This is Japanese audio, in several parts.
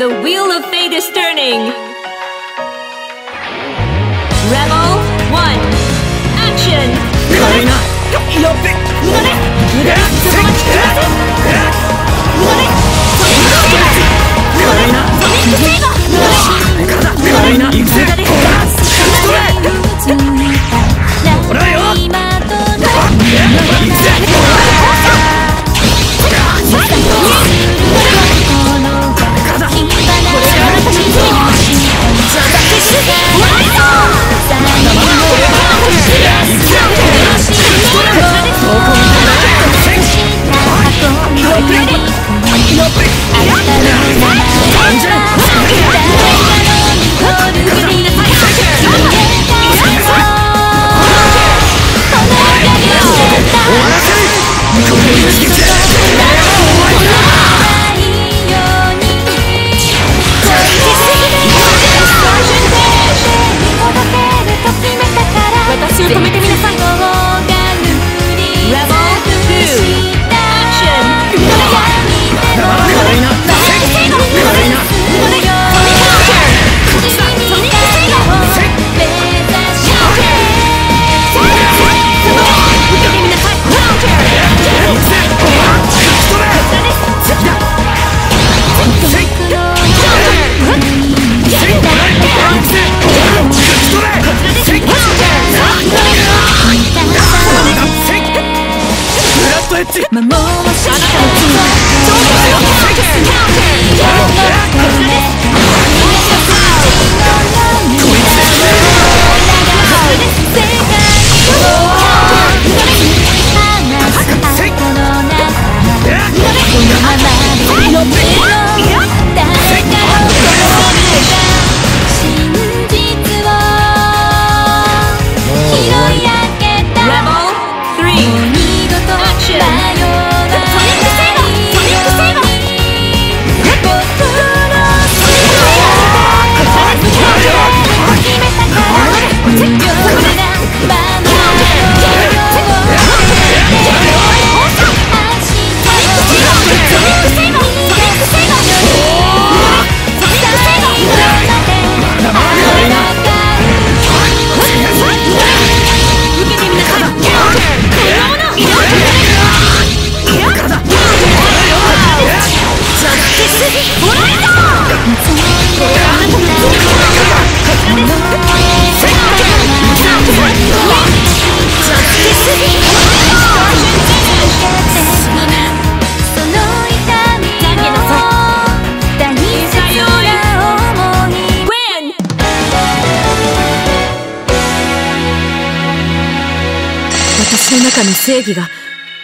The wheel of fate is turning! Rebel 1 Action! Coming up, yo! Yo! Yo! Yo!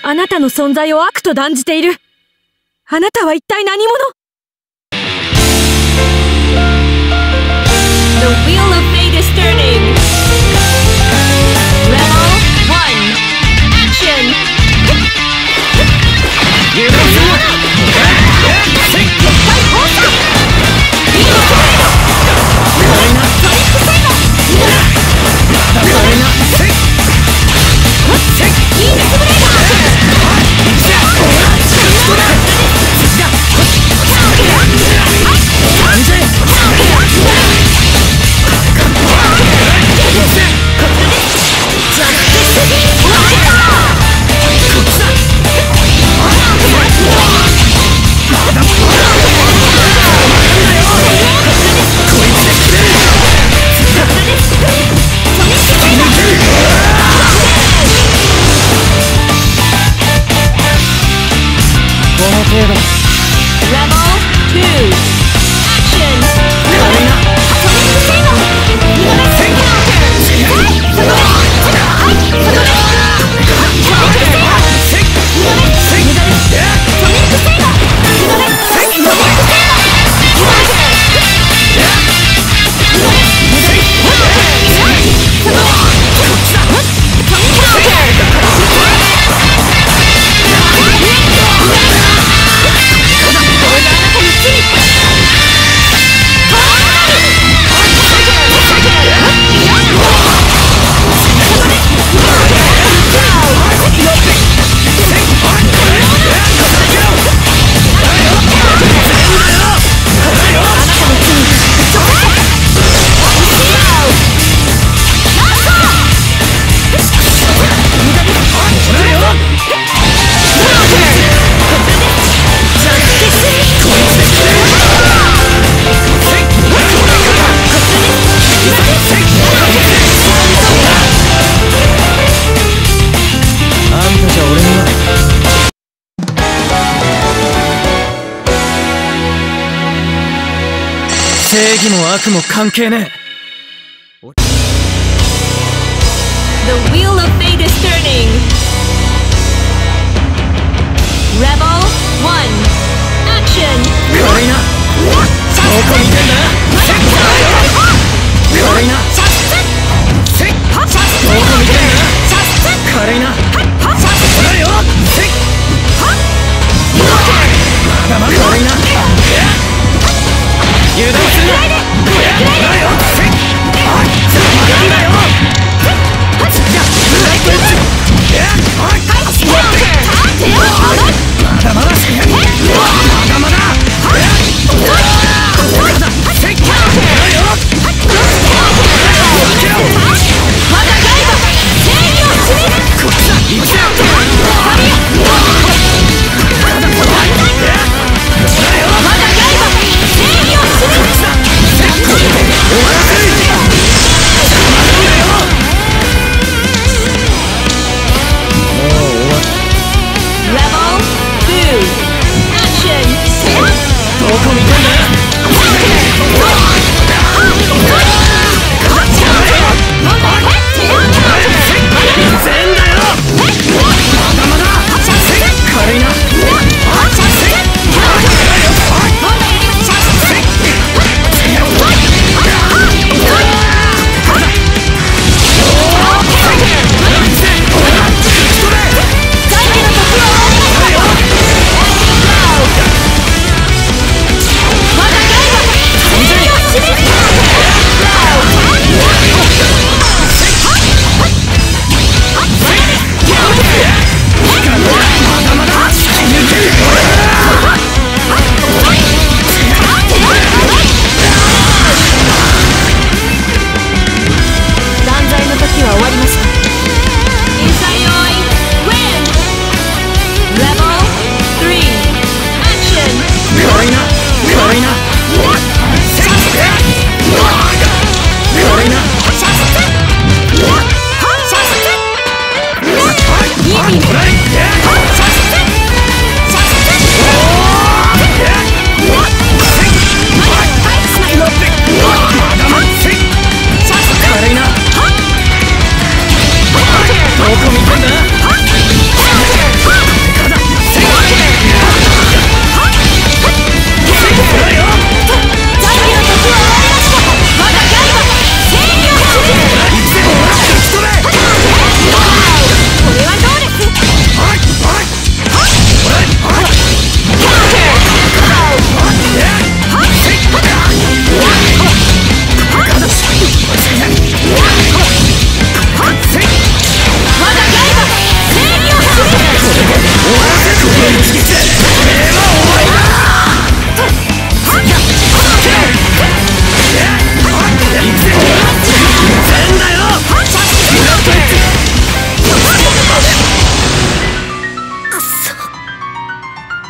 あなたの存在を悪と断じている。あなたは一体何者？夢正義も悪も関係ねえ The wheel of fate is turning! Rebel 1 Action! カリナ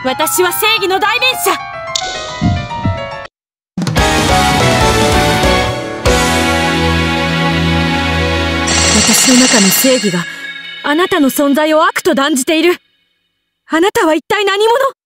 私は正義の代弁者。私の中の正義があなたの存在を悪と断じている。あなたは一体何者？